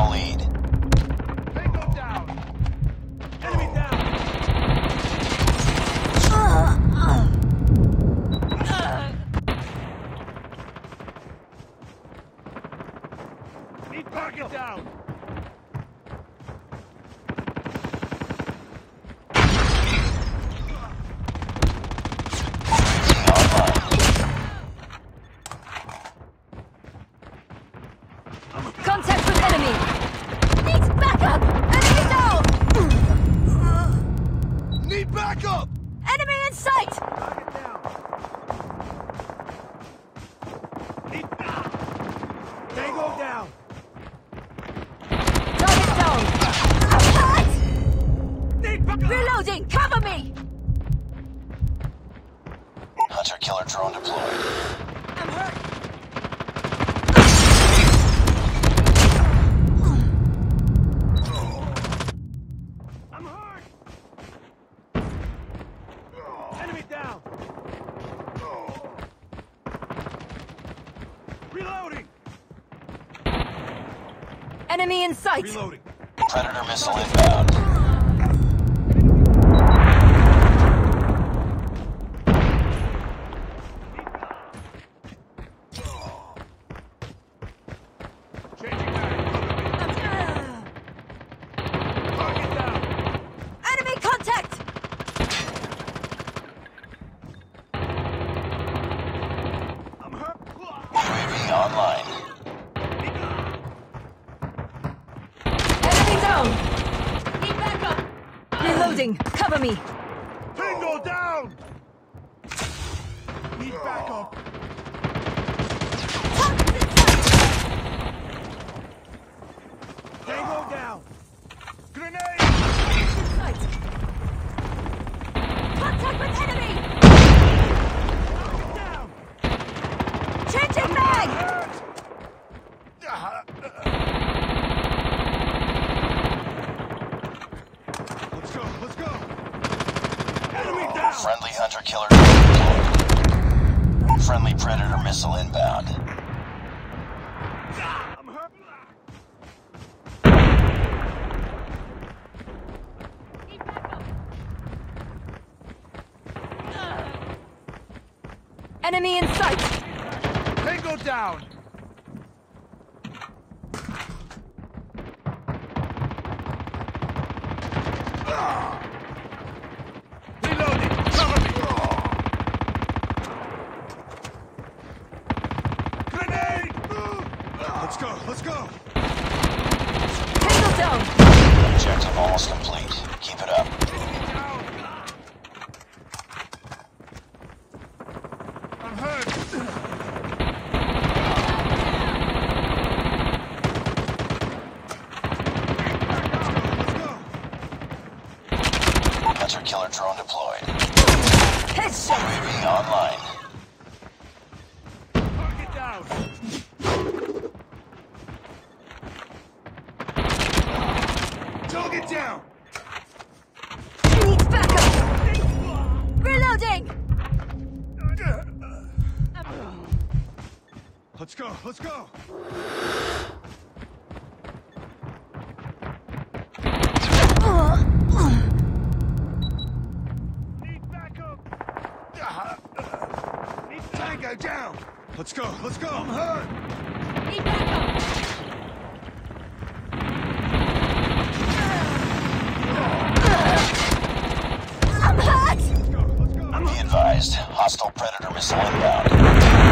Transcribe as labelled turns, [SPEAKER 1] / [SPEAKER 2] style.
[SPEAKER 1] the lead.
[SPEAKER 2] Tango down. Enemy down. Need backup. down.
[SPEAKER 3] Contact with enemy! Down.
[SPEAKER 2] Target down!
[SPEAKER 3] I'm hurt!
[SPEAKER 2] Need.
[SPEAKER 3] Reloading! Cover me!
[SPEAKER 1] Hunter killer drone deployed.
[SPEAKER 3] I'm hurt!
[SPEAKER 2] I'm hurt. Enemy down. Reloading.
[SPEAKER 3] Enemy in sight!
[SPEAKER 2] Reloading.
[SPEAKER 1] Predator missile inbound.
[SPEAKER 2] Changing mag. Target down.
[SPEAKER 3] Enemy contact!
[SPEAKER 2] I'm hurt.
[SPEAKER 1] UAV online.
[SPEAKER 3] Enemy down! Need backup! Reloading! Cover me!
[SPEAKER 2] Tango down. Need backup. Tango down. Grenade.
[SPEAKER 3] Contact with enemy!
[SPEAKER 2] Down.
[SPEAKER 3] Changing mag!
[SPEAKER 2] Hurt. Let's go. Let's go. Enemy down.
[SPEAKER 1] Friendly hunter killer deployed. Friendly predator missile inbound.
[SPEAKER 2] I'm hurt.
[SPEAKER 3] Need backup! Enemy in sight!
[SPEAKER 2] Tango down. Reloading. Cover me. Grenade. Let's go. Let's go.
[SPEAKER 3] Tango down!
[SPEAKER 1] Objective almost complete. Keep it up.
[SPEAKER 2] I'm hurt.
[SPEAKER 1] Hunter killer drone deployed.
[SPEAKER 3] Headshot!
[SPEAKER 1] UAV online.
[SPEAKER 2] Target down. Target down.
[SPEAKER 3] Needs backup! Reloading!
[SPEAKER 2] Let's go. Let's go. Need backup. Need Tango down. Let's go. Let's go. I'm hurt.
[SPEAKER 3] Need backup! I'm hurt!
[SPEAKER 2] Let's go. Let's go.
[SPEAKER 1] Be advised, hostile predator missile inbound.